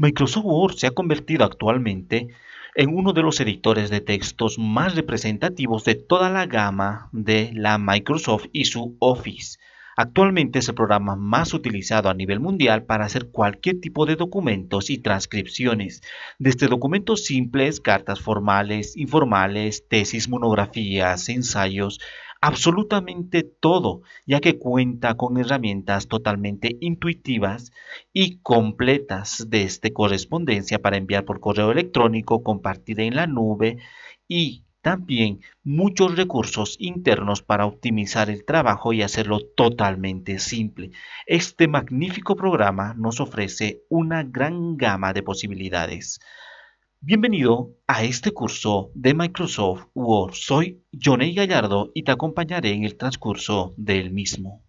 Microsoft Word se ha convertido actualmente en uno de los editores de textos más representativos de toda la gama de la Microsoft y su Office. Actualmente es el programa más utilizado a nivel mundial para hacer cualquier tipo de documentos y transcripciones, desde documentos simples, cartas formales, informales, tesis, monografías, ensayos, absolutamente todo, ya que cuenta con herramientas totalmente intuitivas y completas desde correspondencia para enviar por correo electrónico, compartir en la nube y también muchos recursos internos para optimizar el trabajo y hacerlo totalmente simple. Este magnífico programa nos ofrece una gran gama de posibilidades. Bienvenido a este curso de Microsoft Word. Soy Johnny Gallardo y te acompañaré en el transcurso del mismo.